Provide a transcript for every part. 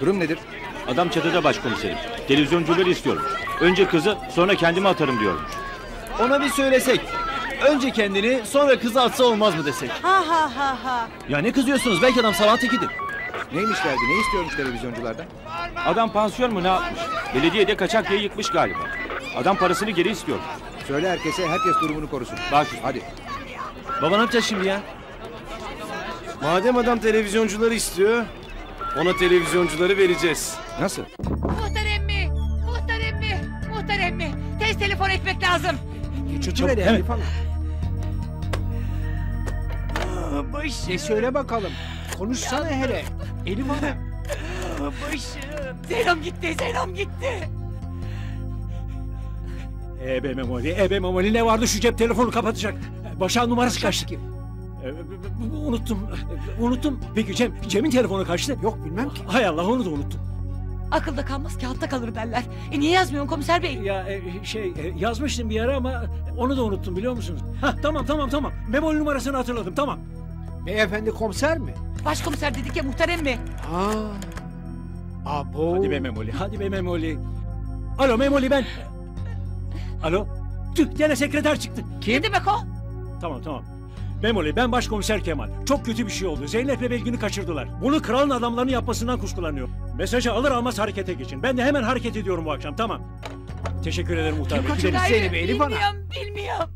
Durum nedir? Adam çatıda başkomiserim. Televizyoncuları istiyorum. Önce kızı sonra kendimi atarım diyormuş. Ona bir söylesek. Önce kendini sonra kızı atsa olmaz mı desek. Ha ha ha ha. Ya ne kızıyorsunuz? Belki adam salak tekidir. Neymiş derdi? Ne istiyormuş televizyonculardan? Adam pansiyon mu ne yapmış? Belediyede kaçak diye yıkmış galiba. Adam parasını geri istiyor. Söyle herkese, herkes durumunu korusun. Baş Hadi. Baba ne yapacağız şimdi ya? Madem adam televizyoncuları istiyor, ona televizyoncuları vereceğiz. Nasıl? Muhtar emmi. Muhtar emmi. Muhtar emmi. Tez telefon etmek lazım. Çabuk, evet. E söyle bakalım. Konuşsana hele. Elif Hanım. Başım. Zeynep gitti. Zeynep gitti. Ebe Memoli, Ebe Memoli ne vardı şu cep telefonu kapatacak. Başak'ın numarası kaçtı ki? Unuttum. Unuttum. Peki Cem, Cem'in telefonu kaçtı? Yok bilmem ki. Hay Allah onu da unuttum. Akılda kalmaz kağıtta kalır derler. E niye yazmıyorsun komiser bey? Ya e, şey e, yazmıştım bir ara ama onu da unuttum biliyor musunuz? Ha tamam tamam tamam. Memoli numarasını hatırladım tamam. Beyefendi komiser mi? Başkomiser dedik ya muhtar emmi. Ha. Abo. Hadi be Memoli, hadi be Memoli. Alo Memoli ben. Alo. Tüh gene sekreter çıktı. Ne demek o? Tamam tamam. Memoli ben başkomiser Kemal. Çok kötü bir şey oldu. Zeynep'le Belgin'i kaçırdılar. Bunu kralın adamlarının yapmasından kuşkulanıyor. Mesajı alır almaz harekete geçin. Ben de hemen hareket ediyorum bu akşam tamam. Teşekkür ederim muhtar Kim bey. kaçırdı Gidelim. Zeynep'i Elif Hanım? Bilmiyorum, bilmiyorum.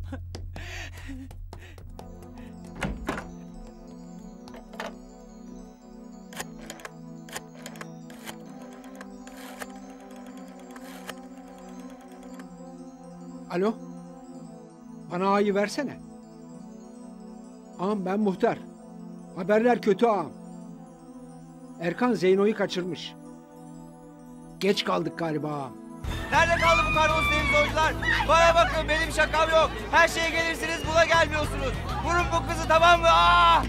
Alo. Bana ağayı versene. Ağam ben muhtar. Haberler kötü ağam. Erkan Zeyno'yu kaçırmış. Geç kaldık galiba ağam. Nerede kaldı bu karnımız televizyoncular? Bana bakın benim şakam yok. Her şeye gelirsiniz buna gelmiyorsunuz. Vurun bu kızı tamam mı? Aa!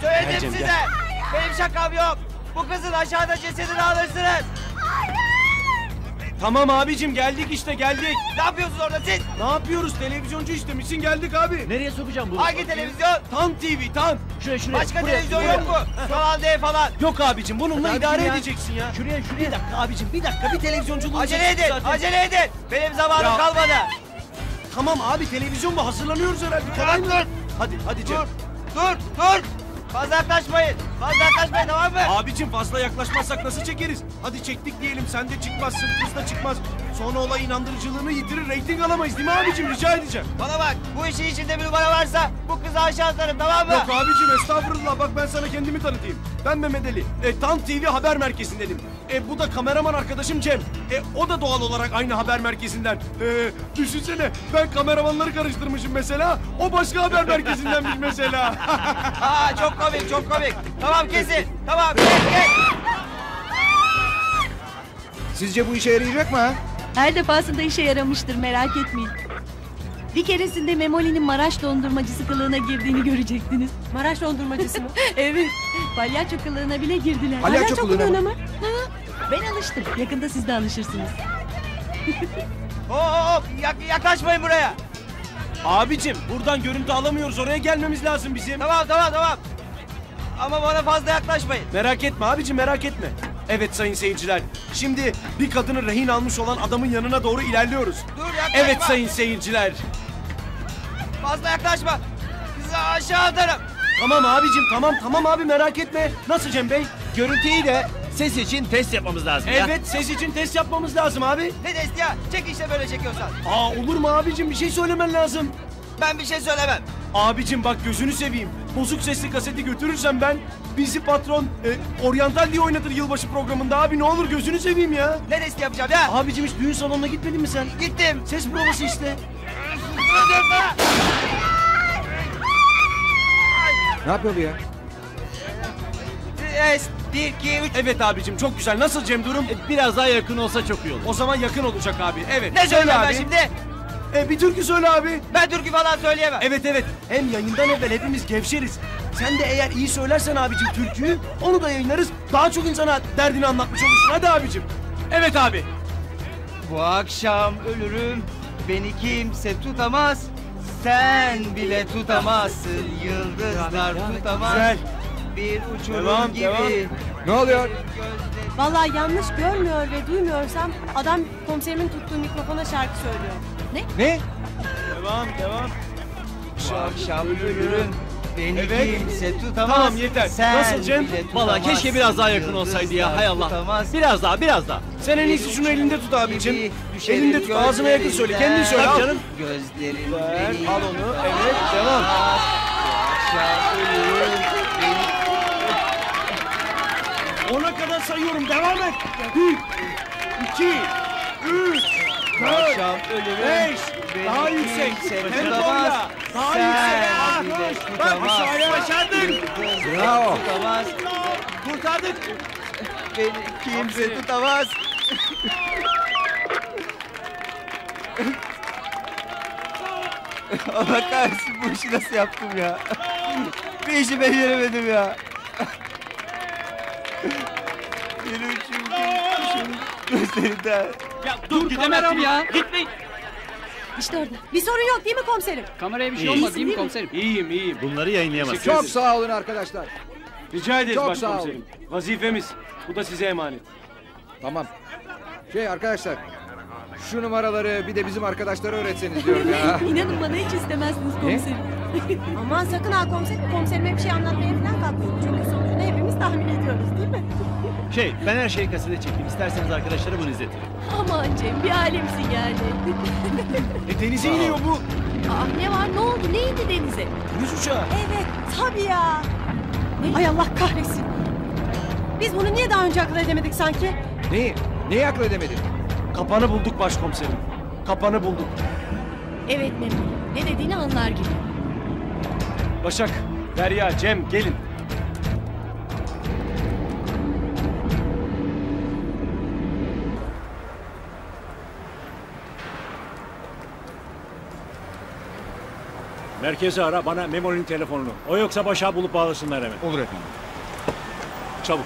Söyledim Gel Cem, size. Benim şakam yok. Bu kızın aşağıda cesedini alırsınız. Tamam abicim geldik işte geldik. Ne yapıyorsunuz orada siz? Ne yapıyoruz? Televizyoncu istemişsin geldik abi. Nereye sokacağım bunu? Hangi televizyon? Tan TV tan. Şuraya şuraya. Başka buraya, televizyon buraya. yok mu? Kanal D falan. Yok abicim bununla Hadi idare ya. edeceksin ya. Şuraya şuraya. Bir dakika abicim bir dakika bir televizyonculuğu Acele edin, zaten. acele edin. Benim zamanım Ya. kalmadı. Tamam abi televizyon bu hazırlanıyoruz herhalde. Kolay mı? Hadi hadi Cem. Dur, dur, dur. Fazla yaklaşmayın. Fazla yaklaşmayın tamam mı? Abicim fazla yaklaşmazsak nasıl çekeriz? Hadi çektik diyelim sen de çıkmazsın kız da çıkmaz. Sonra olay inandırıcılığını yitirir reyting alamayız değil mi abicim rica edeceğim. Bana bak, bu işin içinde bir numara varsa bu kızı aşağı atarım tamam mı? Yok abicim estağfurullah bak ben sana kendimi tanıtayım. Ben Mehmet Ali. E, Tan TV haber merkezindenim. E, bu da kameraman arkadaşım Cem. E, o da doğal olarak aynı haber merkezinden. E, düşünsene ben kameramanları karıştırmışım mesela. O başka haber merkezindenmiş mesela. Aa çok komik, çok komik. Tamam kesin. Tamam, kes, kes. Sizce bu işe yarayacak mı ha? Her defasında işe yaramıştır merak etmeyin. Bir keresinde Memoli'nin Maraş dondurmacısı kılığına girdiğini görecektiniz. Maraş dondurmacısı mı? Evet. Palyaço kılığına bile girdiler. Palyaço kılığına mı? mı? Ha, ben alıştım. Yakında siz de alışırsınız. Hop, hop, yak- yaklaşmayın buraya. abicim buradan görüntü alamıyoruz oraya gelmemiz lazım bizim. Tamam, tamam, tamam. Ama bana fazla yaklaşmayın. Merak etme abicim merak etme. Evet sayın seyirciler. Şimdi bir kadını rehin almış olan adamın yanına doğru ilerliyoruz. Dur yaklaşma. Evet sayın seyirciler. Fazla yaklaşma. Kızı aşağı atarım. Tamam abicim tamam tamam abi merak etme. Nasıl Cem Bey? Görüntüyü de ses için test yapmamız lazım ya. Evet ses için test yapmamız lazım abi. Ne desti ya? Çek işte böyle çekiyorsan. Aa olur mu abicim bir şey söylemen lazım. Ben bir şey söylemem. Abicim bak gözünü seveyim. Bozuk sesli kaseti götürürsem ben bizi patron e, oryantal diye oynatır yılbaşı programında abi ne olur gözünü seveyim ya. Ne desti yapacağım ya? Abicim hiç düğün salonuna gitmedin mi sen? Gittim. Ses provası işte. Ne yapıyor bu ya? Es, bir, iki, üç. Evet abicim çok güzel. Nasıl Cem durum? E, Biraz daha yakın olsa çok iyi olur. O zaman yakın olacak abi. Evet. Ne Söyle söyleyeyim ben abi. şimdi? E, bir türkü söyle abi. Ben türkü falan söyleyemem. Evet evet. Hem yayından evvel hepimiz gevşeriz. Sen de eğer iyi söylersen abicim türküyü onu da yayınlarız. Daha çok insana derdini anlatmış olursun. Hadi abicim. Evet abi. Bu akşam ölürüm. Beni kimse tutamaz. Sen bile tutamazsın yıldızlar tutamaz. Güzel. Bir uçurum Devam, gibi. devam. Ne oluyor? Vallahi yanlış görmüyor ve duymuyorsam adam komiserimin tuttuğu mikrofona şarkı söylüyor. Ne? Devam devam. Bu akşam ölürüm. Beni Evet. kimse tutamaz. Tamam, yeter. Sen Nasıl Cem? Vallahi keşke biraz daha yakın olsaydı ya hay Allah. tutamaz. Biraz daha biraz daha. Sen en iyisi şunu elinde tut abicim. Elinde tut ağzına yakın söyle. Kendin söyle al. canım. Gözlerin Ver, beni al onu. Evet devam. Ona kadar sayıyorum. Devam et. Bir, iki, akşam ölürüm. beş. Daha yüksek. Tempoyla. Daha Sen yüksek. bile Bak. Yıldızlar Bravo. Tutamaz. Kurtardık. Beni kimse tutamaz. Allah kahretsin bu işi nasıl yaptım ya? Bir işi beceremedim ya. Benim kuşum gözlerinden. Ya dur gidemezsin ya. Gitmeyin. İşte orada. Bir sorun yok değil mi komiserim? Kameraya bir şey olmaz, değil mi komiserim? İyiyim iyiyim. Bunları yayınlayamazsın. Çok sağ olun arkadaşlar. Rica ederiz Çok sağ başkomiserim. Vazifemiz. Bu da size emanet. Tamam. Şey arkadaşlar. Şu numaraları bir de bizim arkadaşlara öğretseniz diyorum ya. İnanın bana hiç istemezsiniz komiserim. Aman sakın ha komiserim. Komiserime bir şey anlatmaya falan kalkmayın. Çünkü sonucunu hepimiz tahmin ediyoruz değil mi? Şey ben her şeyi kasete çektim. İsterseniz arkadaşlara bunu izletirim. Aman Cem bir alemsin yani. E denize iniyor bu. Aa, ne var ne oldu ne indi denize? Yüz uçağı. Evet tabii ya. Ay Allah kahretsin. Biz bunu niye daha önce akıl edemedik sanki? Neyi? Neyi akıl edemedin? Kapanı bulduk başkomiserim. Kapanı bulduk. Evet Memo ne dediğini anlar gibi. Başak, Derya, Cem gelin. Merkezi ara bana Memoli'nin telefonunu. O yoksa başa bulup bağlasınlar hemen. Olur efendim. Çabuk.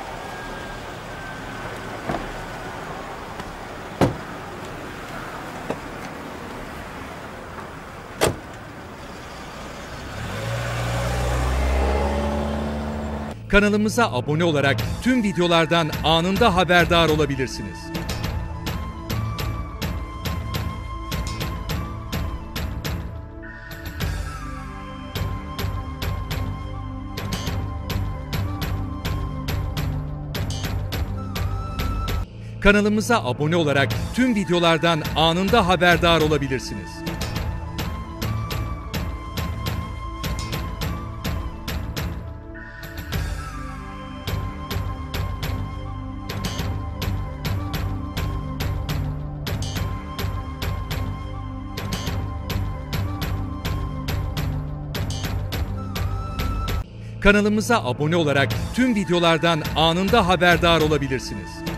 Kanalımıza abone olarak tüm videolardan anında haberdar olabilirsiniz. Kanalımıza abone olarak tüm videolardan anında haberdar olabilirsiniz. Kanalımıza abone olarak tüm videolardan anında haberdar olabilirsiniz.